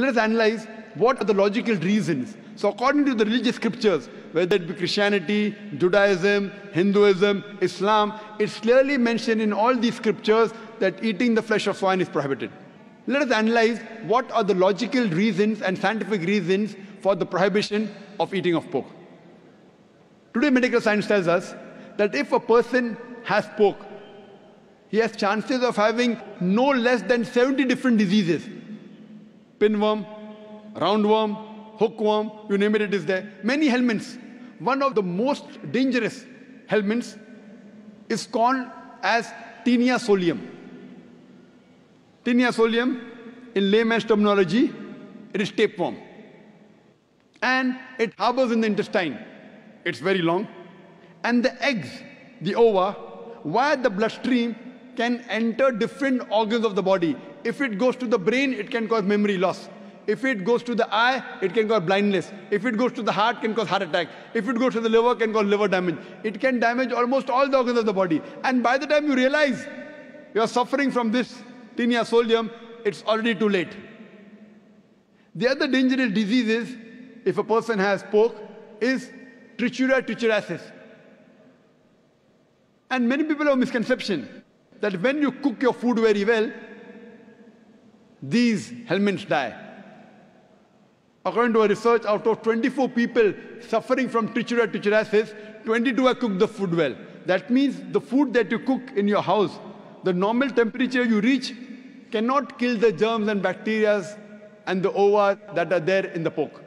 Let us analyze what are the logical reasons. So, according to the religious scriptures, whether it be Christianity, Judaism, Hinduism, Islam, it's clearly mentioned in all these scriptures that eating the flesh of swine is prohibited. Let us analyze what are the logical reasons and scientific reasons for the prohibition of eating of pork. Today, medical science tells us that if a person has pork, he has chances of having no less than 70 different diseases pinworm, roundworm, hookworm, you name it, it is there. Many helminths. One of the most dangerous helminths is called as Taenia solium. Taenia solium, in layman's terminology, it is tapeworm. And it harbors in the intestine. It's very long. And the eggs, the ova, via the bloodstream can enter different organs of the body. If it goes to the brain, it can cause memory loss. If it goes to the eye, it can cause blindness. If it goes to the heart, can cause heart attack. If it goes to the liver, can cause liver damage. It can damage almost all the organs of the body. And by the time you realize you are suffering from this taenia solium, it's already too late. The other dangerous disease is, if a person has pork, is Trichuria trichuriasis. And many people have misconception that when you cook your food very well, these helminths die. According to a research, out of 24 people suffering from Trichuria trichuriasis, 22 have cooked the food well. That means the food that you cook in your house, the normal temperature you reach cannot kill the germs and bacteria and the ova that are there in the pork.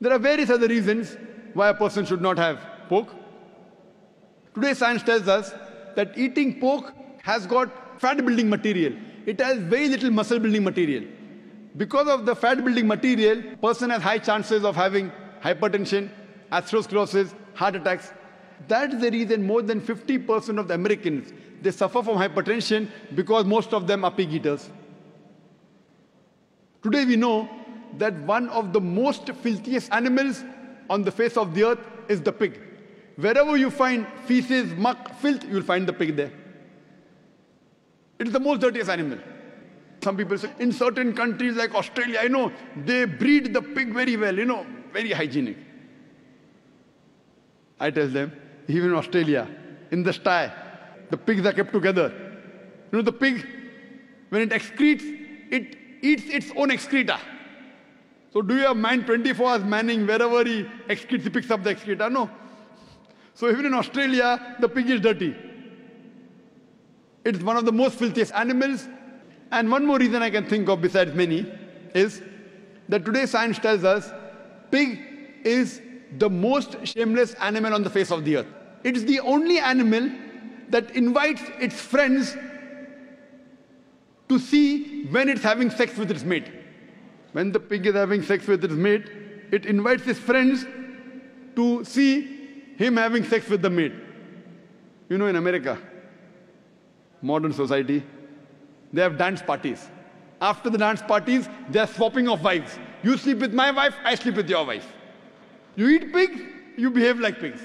There are various other reasons why a person should not have pork. Today, science tells us that eating pork has got fat building material. It has very little muscle building material. Because of the fat building material, person has high chances of having hypertension, atherosclerosis, heart attacks. That is the reason more than 50% of the Americans, they suffer from hypertension because most of them are pig eaters. Today we know that one of the most filthiest animals on the face of the earth is the pig. Wherever you find feces, muck, filth, you'll find the pig there. It is the most dirtiest animal. Some people say, in certain countries like Australia, I know, they breed the pig very well, you know, very hygienic. I tell them, even in Australia, in the sty, the pigs are kept together. You know, the pig, when it excretes, it eats its own excreta. So do you have man 24 hours manning wherever he excretes, he picks up the excreta? No. So even in Australia, the pig is dirty. It's one of the most filthiest animals. And one more reason I can think of besides many is that today science tells us pig is the most shameless animal on the face of the earth. It is the only animal that invites its friends to see when it's having sex with its mate. When the pig is having sex with its mate, it invites its friends to see him having sex with the maid. You know, in America, modern society, they have dance parties. After the dance parties, they are swapping of wives. You sleep with my wife, I sleep with your wife. You eat pigs, you behave like pigs.